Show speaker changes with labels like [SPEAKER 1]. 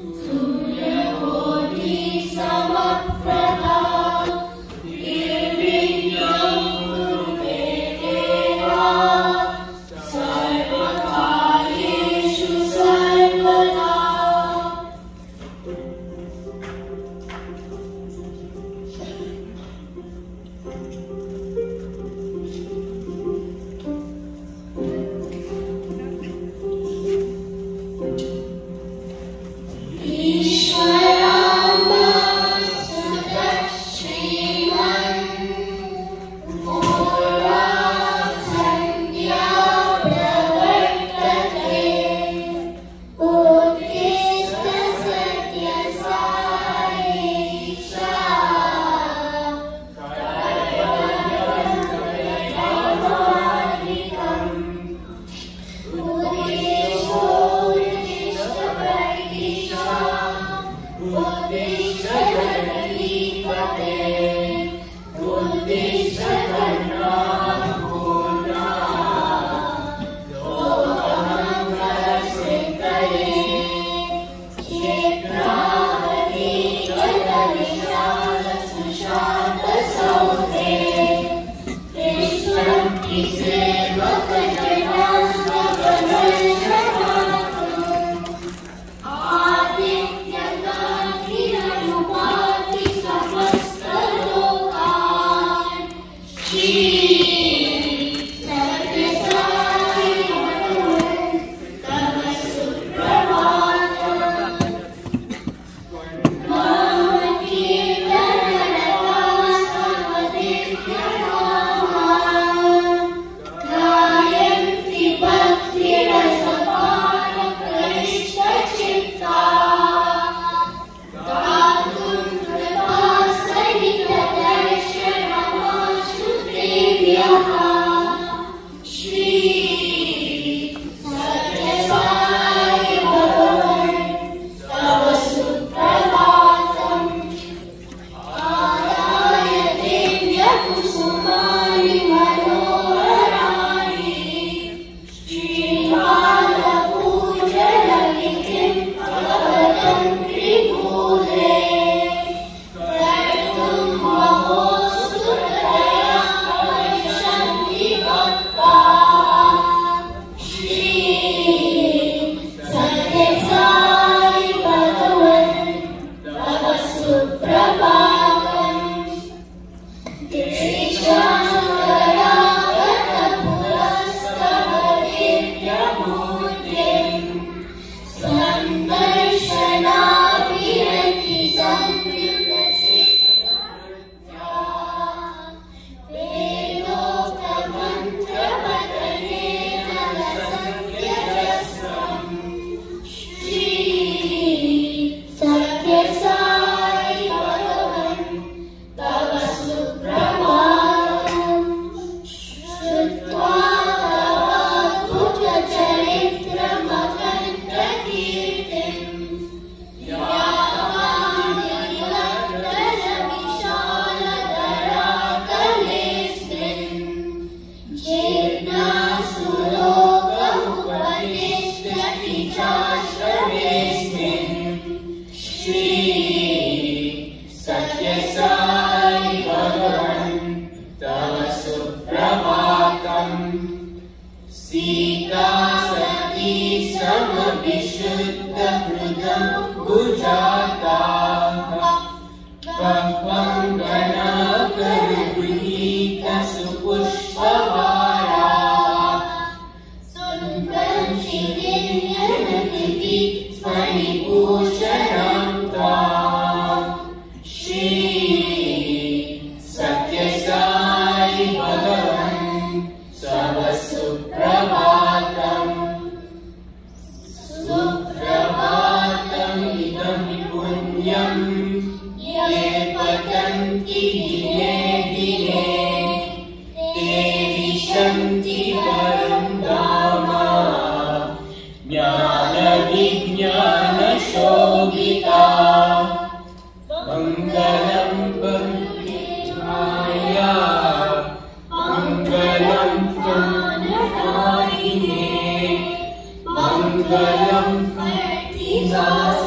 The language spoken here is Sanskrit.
[SPEAKER 1] To Sulle voti sa. He
[SPEAKER 2] Sita
[SPEAKER 1] सती
[SPEAKER 2] समविश भुजाता। पङ्गणा करीतस पुष्पारा
[SPEAKER 1] सति Jesus.